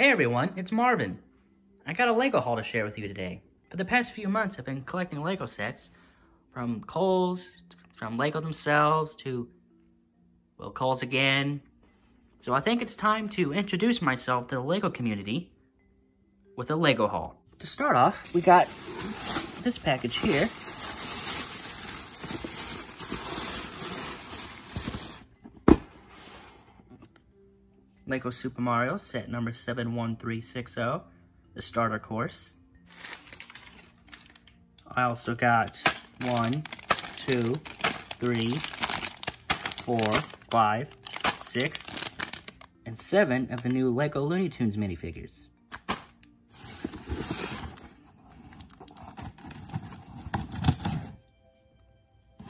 Hey everyone, it's Marvin. I got a Lego haul to share with you today. For the past few months, I've been collecting Lego sets from Kohl's, from Lego themselves to, well, Kohl's again. So I think it's time to introduce myself to the Lego community with a Lego haul. To start off, we got this package here. Lego Super Mario set number 71360, the starter course. I also got one, two, three, four, five, six, and seven of the new Lego Looney Tunes minifigures.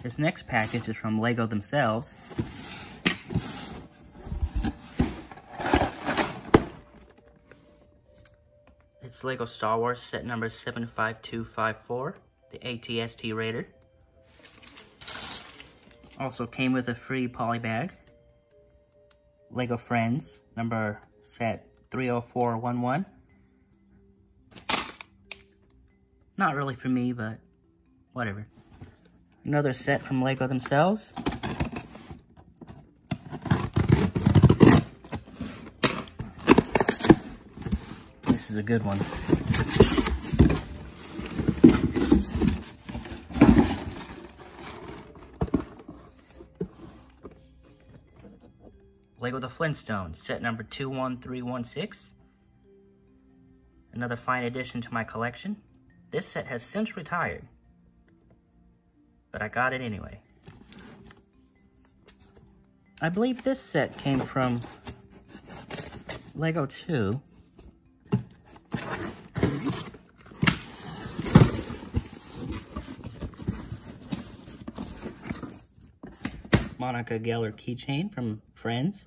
This next package is from Lego themselves. It's Lego Star Wars set number 75254, the ATST Raider. Also came with a free poly bag. Lego Friends, number set 30411. Not really for me, but whatever. Another set from Lego themselves. This is a good one. Lego The Flintstones, set number 21316. Another fine addition to my collection. This set has since retired, but I got it anyway. I believe this set came from Lego too. Monica Geller keychain from Friends.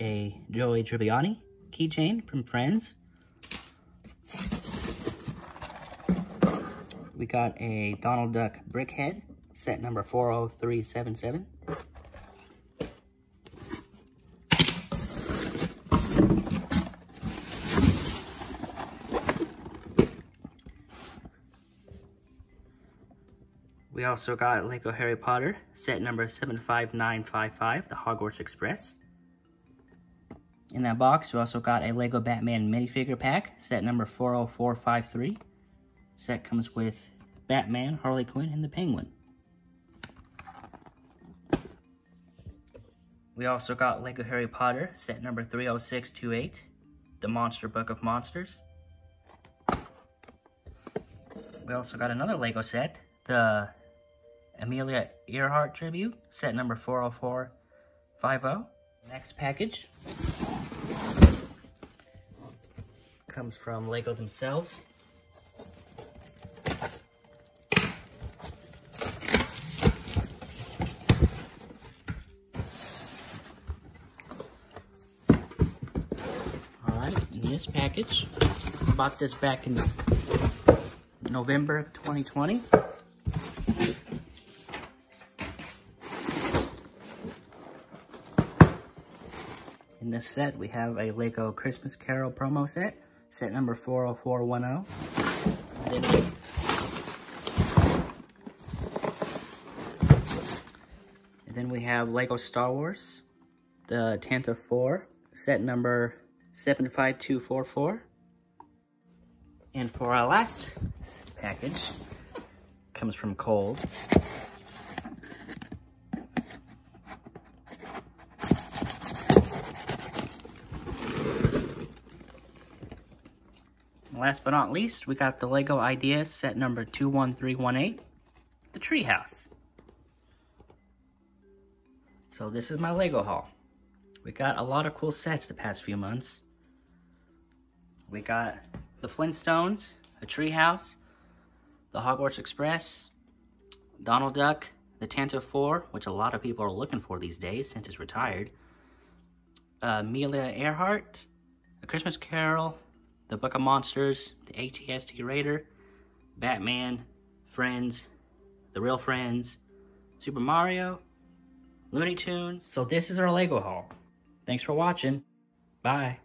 A Joey Tribbiani keychain from Friends. We got a Donald Duck brickhead, set number 40377. We also got Lego Harry Potter, set number 75955, the Hogwarts Express. In that box, we also got a Lego Batman minifigure pack, set number 40453. Set comes with Batman, Harley Quinn, and the Penguin. We also got Lego Harry Potter, set number 30628, the Monster Book of Monsters. We also got another Lego set, the Amelia Earhart tribute, set number 40450. Next package comes from Lego themselves. Alright, this package, I bought this back in November of 2020. In this set, we have a Lego Christmas Carol promo set, set number 40410. And then, we have Lego Star Wars, the Tantive 4, set number 75244. And for our last package, comes from Kohl's. Last but not least, we got the LEGO Ideas set number 21318, the Treehouse. So this is my LEGO haul. We got a lot of cool sets the past few months. We got the Flintstones, a Treehouse, the Hogwarts Express, Donald Duck, the Tantive 4, which a lot of people are looking for these days since it's retired, uh, Amelia Earhart, A Christmas Carol, The Book of Monsters, The ATST Raider, Batman, Friends, The Real Friends, Super Mario, Looney Tunes. So this is our Lego haul. Thanks for watching. Bye.